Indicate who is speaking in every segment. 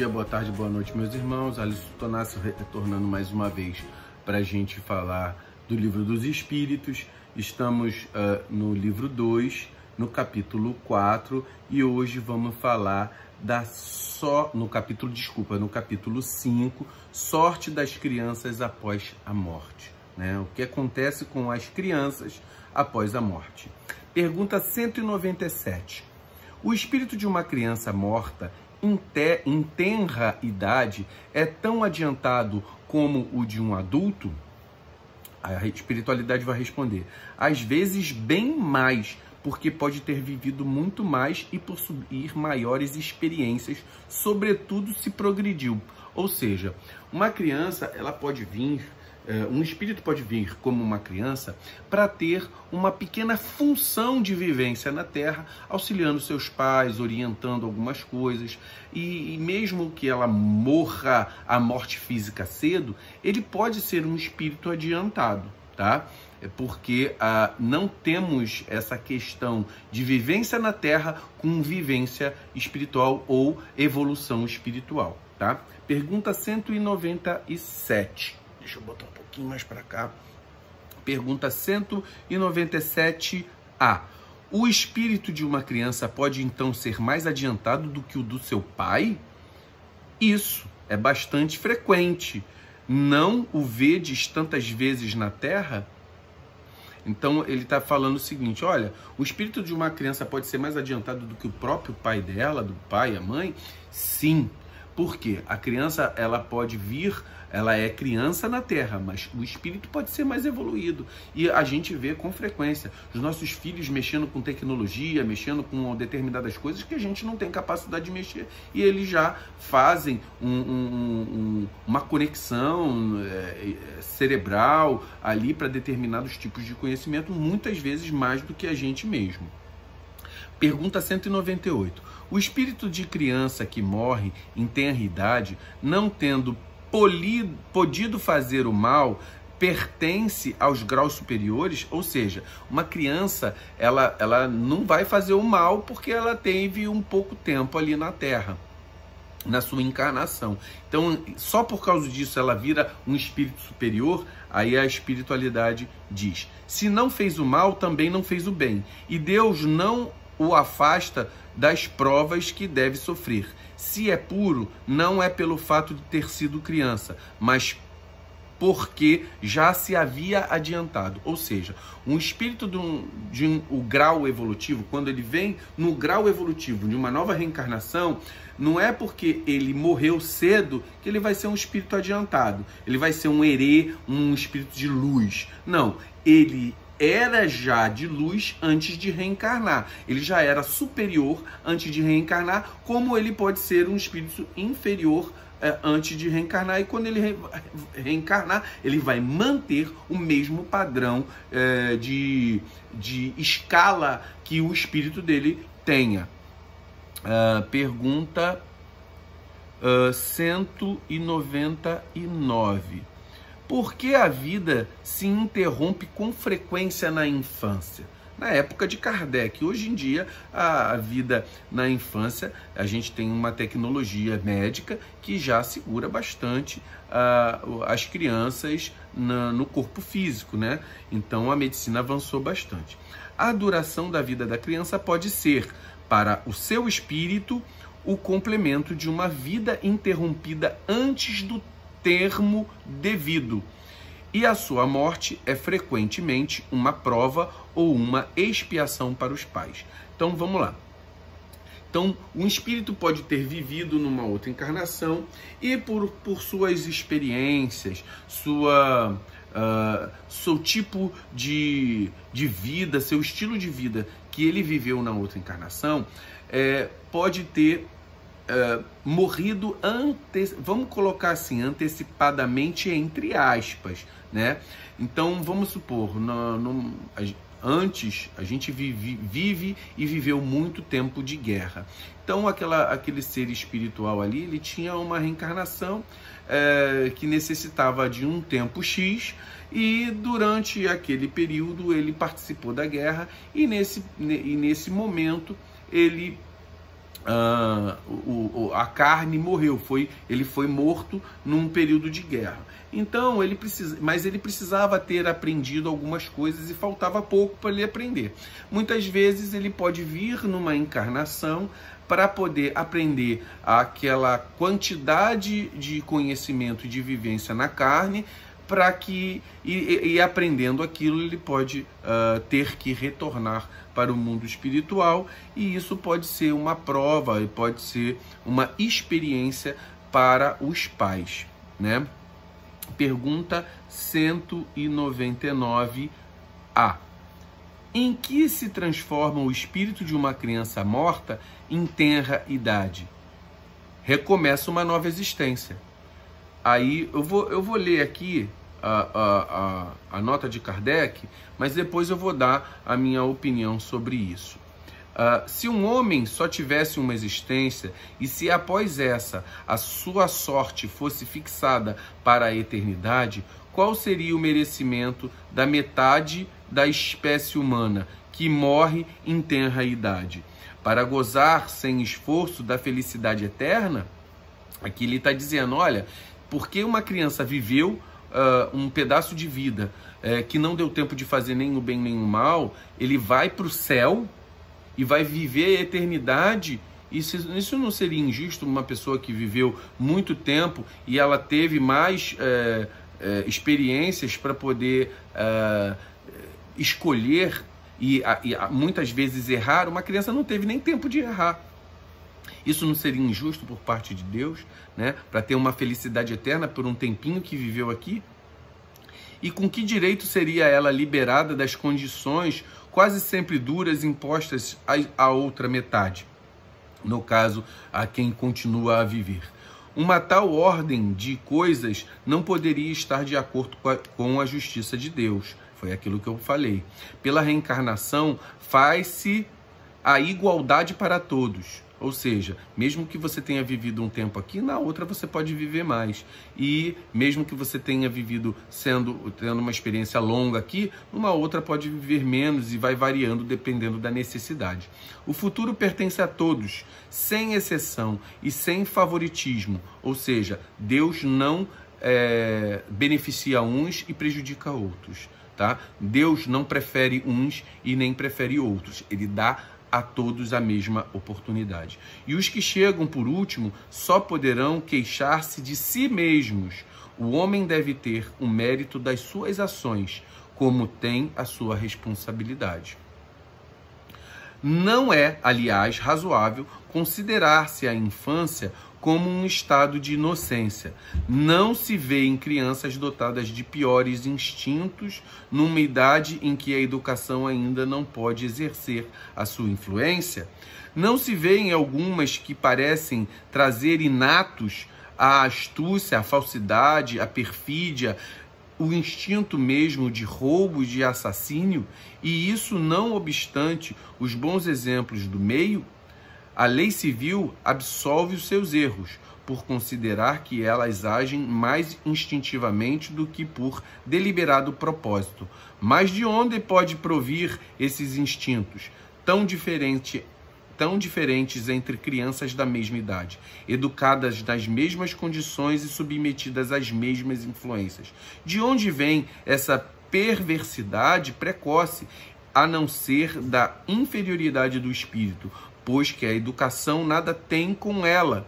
Speaker 1: dia, boa tarde, boa noite, meus irmãos. Alice Tonácio retornando mais uma vez para a gente falar do livro dos Espíritos. Estamos uh, no livro 2, no capítulo 4, e hoje vamos falar da só no capítulo, desculpa, no capítulo 5, sorte das crianças após a morte. Né? O que acontece com as crianças após a morte? Pergunta 197. O espírito de uma criança morta em tenra idade é tão adiantado como o de um adulto? A espiritualidade vai responder: às vezes, bem mais, porque pode ter vivido muito mais e possuir maiores experiências, sobretudo se progrediu. Ou seja, uma criança ela pode vir um espírito pode vir como uma criança para ter uma pequena função de vivência na Terra, auxiliando seus pais, orientando algumas coisas. E, mesmo que ela morra a morte física cedo, ele pode ser um espírito adiantado, tá? É porque ah, não temos essa questão de vivência na Terra com vivência espiritual ou evolução espiritual, tá? Pergunta 197. Deixa eu botar um pouquinho mais para cá. Pergunta 197A. O espírito de uma criança pode então ser mais adiantado do que o do seu pai? Isso é bastante frequente. Não o vedes tantas vezes na terra? Então ele está falando o seguinte: olha, o espírito de uma criança pode ser mais adiantado do que o próprio pai dela, do pai, a mãe? Sim. Por quê? A criança ela pode vir ela é criança na Terra, mas o espírito pode ser mais evoluído. E a gente vê com frequência os nossos filhos mexendo com tecnologia, mexendo com determinadas coisas que a gente não tem capacidade de mexer. E eles já fazem um, um, um, uma conexão é, cerebral ali para determinados tipos de conhecimento, muitas vezes mais do que a gente mesmo. Pergunta 198. O espírito de criança que morre em tenra idade, não tendo polido, podido fazer o mal pertence aos graus superiores, ou seja, uma criança ela, ela não vai fazer o mal porque ela teve um pouco tempo ali na Terra, na sua encarnação. Então, só por causa disso ela vira um espírito superior, aí a espiritualidade diz: se não fez o mal, também não fez o bem. E Deus não o afasta das provas que deve sofrer. Se é puro, não é pelo fato de ter sido criança, mas porque já se havia adiantado. Ou seja, um espírito de um, de um o grau evolutivo, quando ele vem no grau evolutivo de uma nova reencarnação, não é porque ele morreu cedo que ele vai ser um espírito adiantado. Ele vai ser um herê, um espírito de luz. Não, ele era já de luz antes de reencarnar. Ele já era superior antes de reencarnar, como ele pode ser um espírito inferior é, antes de reencarnar. E quando ele re reencarnar, ele vai manter o mesmo padrão é, de, de escala que o espírito dele tenha. Uh, pergunta uh, 199 por que a vida se interrompe com frequência na infância? Na época de Kardec. Hoje em dia, a vida na infância, a gente tem uma tecnologia médica que já segura bastante uh, as crianças na, no corpo físico, né? Então a medicina avançou bastante. A duração da vida da criança pode ser, para o seu espírito, o complemento de uma vida interrompida antes do termo devido. E a sua morte é frequentemente uma prova ou uma expiação para os pais. Então vamos lá. Então, um espírito pode ter vivido numa outra encarnação e, por, por suas experiências, sua, uh, seu tipo de, de vida, seu estilo de vida que ele viveu na outra encarnação, é, pode ter uh, morrido ante, vamos colocar assim, antecipadamente entre aspas, né? Então vamos supor, no, no, antes a gente vive, vive, e viveu muito tempo de guerra. Então aquela, aquele ser espiritual ali, ele tinha uma reencarnação é, que necessitava de um tempo X e durante aquele período ele participou da guerra e nesse, e nesse momento ele Uh, o, o, a carne morreu, foi, ele foi morto num período de guerra. Então ele precisa, mas ele precisava ter aprendido algumas coisas e faltava pouco para ele aprender. Muitas vezes ele pode vir numa encarnação para poder aprender aquela quantidade de conhecimento e de vivência na carne para que e, e, aprendendo aquilo ele pode uh, ter que retornar para o mundo espiritual e isso pode ser uma prova e pode ser uma experiência para os pais, né? Pergunta 199a. Em que se transforma o espírito de uma criança morta em tenra idade? Recomeça uma nova existência. Aí eu vou, eu vou ler aqui a, a, a, a nota de Kardec, mas depois eu vou dar a minha opinião sobre isso. Uh, se um homem só tivesse uma existência e se após essa a sua sorte fosse fixada para a eternidade, qual seria o merecimento da metade da espécie humana que morre em tenra idade? Para gozar sem esforço da felicidade eterna? Aqui ele está dizendo: olha, porque uma criança viveu uh, um pedaço de vida uh, que não deu tempo de fazer nem o bem nem o mal, ele vai para o céu e vai viver a eternidade. Isso, isso não seria injusto uma pessoa que viveu muito tempo e ela teve mais uh, experiências para poder escolher e, e muitas vezes errar? Uma criança não teve nem tempo de errar. Isso não seria injusto por parte de Deus, né? Para ter uma felicidade eterna por um tempinho que viveu aqui? E com que direito seria ela liberada das condições quase sempre duras impostas à outra metade? No caso, a quem continua a viver. Uma tal ordem de coisas não poderia estar de acordo com a justiça de Deus. Foi aquilo que eu falei. Pela reencarnação, faz-se a igualdade para todos. Ou seja, mesmo que você tenha vivido um tempo aqui, na outra você pode viver mais. E mesmo que você tenha vivido sendo tendo uma experiência longa aqui, numa outra pode viver menos e vai variando dependendo da necessidade. O futuro pertence a todos, sem exceção e sem favoritismo. Ou seja, Deus não é, beneficia uns e prejudica outros. Tá? Deus não prefere uns e nem prefere outros. Ele dá a todos a mesma oportunidade. E os que chegam por último só poderão queixar-se de si mesmos. O homem deve ter o mérito das suas ações, como tem a sua responsabilidade. Não é, aliás, razoável considerar-se a infância como um estado de inocência. Não se vê em crianças dotadas de piores instintos numa idade em que a educação ainda não pode exercer a sua influência. Não se vê em algumas que parecem trazer inatos a astúcia, a falsidade, a perfídia, o instinto mesmo de roubo de assassínio, e isso não obstante os bons exemplos do meio a lei civil absolve os seus erros, por considerar que elas agem mais instintivamente do que por deliberado propósito. Mas de onde pode provir esses instintos tão diferente, tão diferentes entre crianças da mesma idade, educadas nas mesmas condições e submetidas às mesmas influências? De onde vem essa perversidade precoce, a não ser da inferioridade do espírito, pois que a educação nada tem com ela.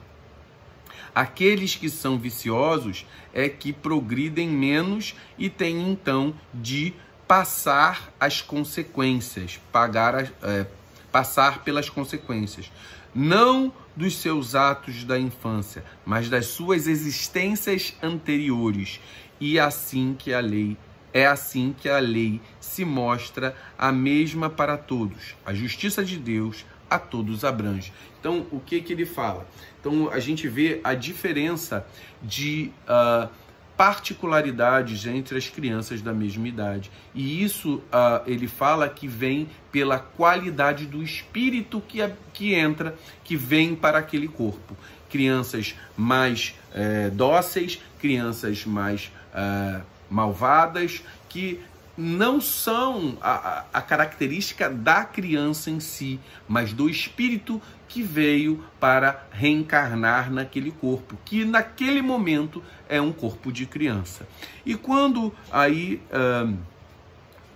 Speaker 1: Aqueles que são viciosos é que progridem menos e têm então de passar as consequências, pagar é, passar pelas consequências, não dos seus atos da infância, mas das suas existências anteriores. E assim que a lei é assim que a lei se mostra a mesma para todos. A justiça de Deus a todos abrange. Então, o que que ele fala? Então, a gente vê a diferença de uh, particularidades entre as crianças da mesma idade. E isso uh, ele fala que vem pela qualidade do espírito que, que entra, que vem para aquele corpo. Crianças mais uh, dóceis, crianças mais uh, malvadas, que não são a, a, característica da criança em si, mas do espírito que veio para reencarnar naquele corpo, que naquele momento é um corpo de criança. E quando aí. Uh,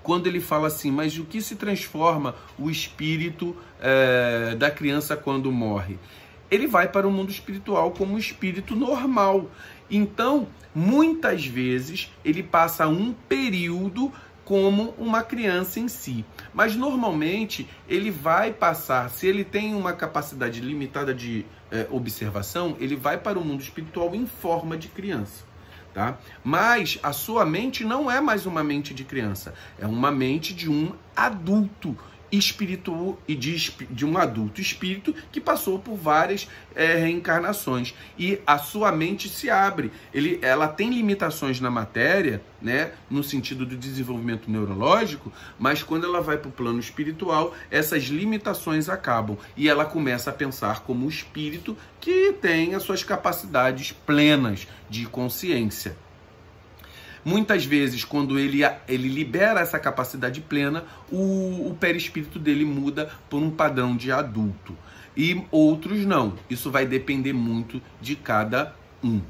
Speaker 1: quando ele fala assim, mas o que se transforma o espírito uh, da criança quando morre? Ele vai para o mundo espiritual como um espírito normal. Então, muitas vezes, ele passa um período como uma criança em si. Mas normalmente ele vai passar, se ele tem uma capacidade limitada de é, observação, ele vai para o mundo espiritual em forma de criança. Tá? Mas a sua mente não é mais uma mente de criança, é uma mente de um adulto espírito e de, de um adulto espírito que passou por várias é, reencarnações e a sua mente se abre. Ele, ela tem limitações na matéria, né, no sentido do desenvolvimento neurológico, mas quando ela vai para o plano espiritual, essas limitações acabam e ela começa a pensar como espírito que tem as suas capacidades plenas de consciência. Muitas vezes, quando ele, ele libera essa capacidade plena, o, o perispírito dele muda por um padrão de adulto. E outros não. Isso vai depender muito de cada um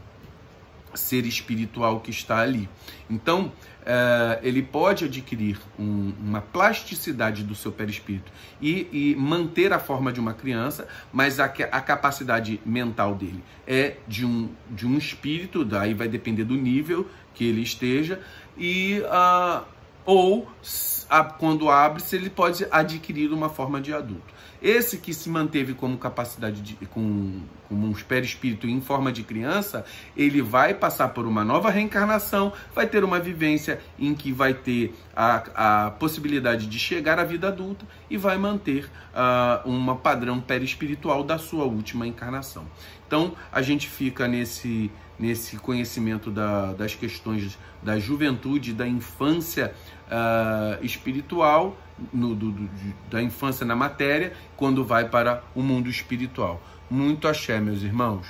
Speaker 1: ser espiritual que está ali. Então, uh, ele pode adquirir um, uma plasticidade do seu perispírito e, e, manter a forma de uma criança, mas a, a, capacidade mental dele é de um, de um espírito, daí vai depender do nível que ele esteja, e uh, ou quando abre-se, ele pode adquirir uma forma de adulto. Esse que se manteve como capacidade de, com, com um perispírito em forma de criança, ele vai passar por uma nova reencarnação, vai ter uma vivência em que vai ter a, a possibilidade de chegar à vida adulta e vai manter uh, um padrão perispiritual da sua última encarnação. Então a gente fica nesse nesse conhecimento da, das questões da juventude, da infância uh, espiritual, no, do, do, da infância na matéria, quando vai para o mundo espiritual. Muito axé, meus irmãos.